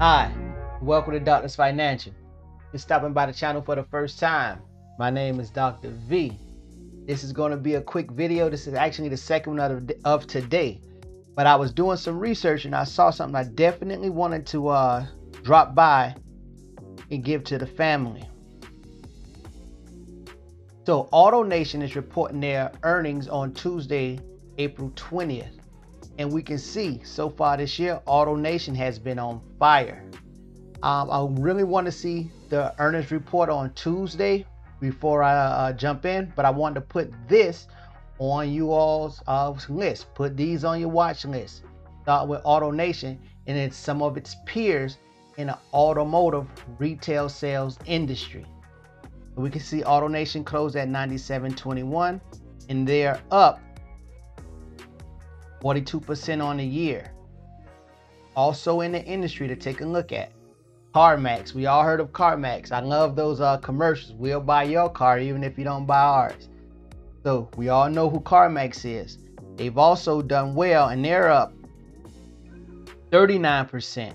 Hi, welcome to Doctor's Financial. You're stopping by the channel for the first time. My name is Dr. V. This is going to be a quick video. This is actually the second one of, of today. But I was doing some research and I saw something I definitely wanted to uh, drop by and give to the family. So AutoNation is reporting their earnings on Tuesday, April 20th. And we can see so far this year, AutoNation has been on fire. Um, I really want to see the earnings report on Tuesday before I uh, jump in, but I wanted to put this on you all's uh, list. Put these on your watch list. Start with AutoNation and then some of its peers in the automotive retail sales industry. We can see AutoNation closed at 97.21 and they're up 42% on the year. Also in the industry to take a look at. CarMax. We all heard of CarMax. I love those uh, commercials. We'll buy your car even if you don't buy ours. So we all know who CarMax is. They've also done well and they're up 39%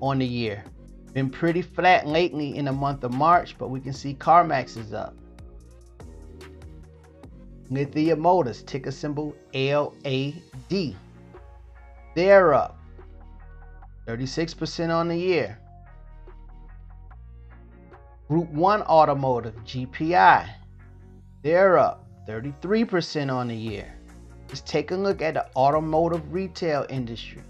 on the year. Been pretty flat lately in the month of March, but we can see CarMax is up. Lithia Motors, ticker symbol LAD. They're up 36% on the year. Group 1 Automotive, GPI, they're up 33% on the year. Let's take a look at the automotive retail industry.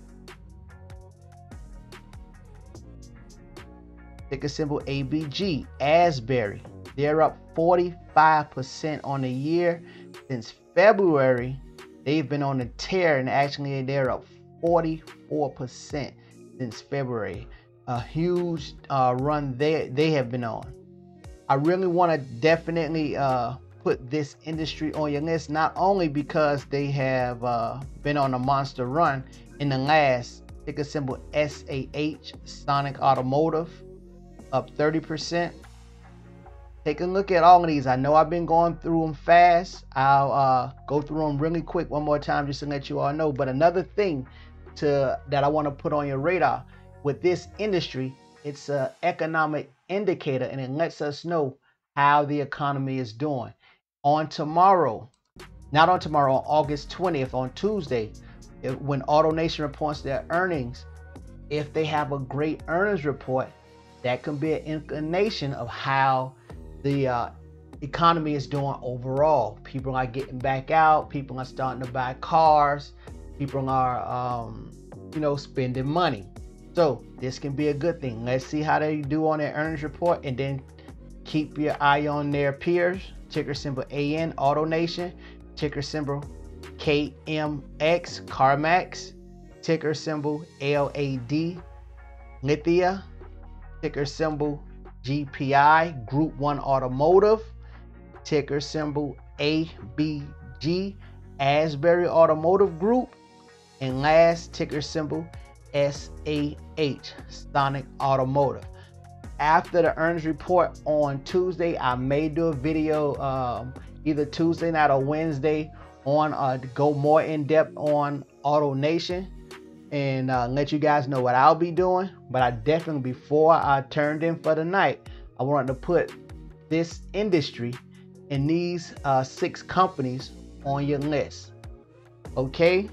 Ticker symbol ABG, Asbury, they're up 45% on the year since February, they've been on a tear and actually they're up 44% since February. A huge uh, run they they have been on. I really want to definitely uh, put this industry on your list, not only because they have uh, been on a monster run in the last ticker symbol SAH Sonic Automotive up 30% take a look at all of these. I know I've been going through them fast. I'll uh, go through them really quick one more time just to let you all know. But another thing to that I want to put on your radar with this industry, it's an economic indicator and it lets us know how the economy is doing. On tomorrow, not on tomorrow, on August 20th, on Tuesday, when AutoNation reports their earnings, if they have a great earnings report, that can be an inclination of how the uh, economy is doing overall. People are getting back out. People are starting to buy cars. People are, um, you know, spending money. So this can be a good thing. Let's see how they do on their earnings report, and then keep your eye on their peers. Ticker symbol AN AutoNation. Ticker symbol KMX CarMax. Ticker symbol LAD Lithia. Ticker symbol GPI, Group 1 Automotive, ticker symbol ABG, Asbury Automotive Group, and last ticker symbol SAH, Sonic Automotive. After the earnings report on Tuesday, I may do a video um, either Tuesday night or Wednesday on uh, go more in depth on AutoNation and uh, let you guys know what I'll be doing. But I definitely, before I turned in for the night, I wanted to put this industry and these uh, six companies on your list. Okay?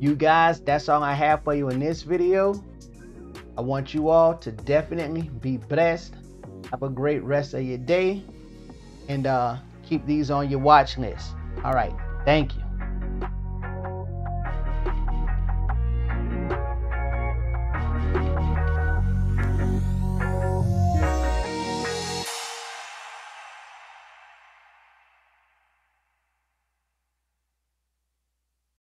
You guys, that's all I have for you in this video. I want you all to definitely be blessed. Have a great rest of your day. And uh, keep these on your watch list. All right. Thank you.